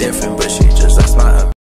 different, but she just like my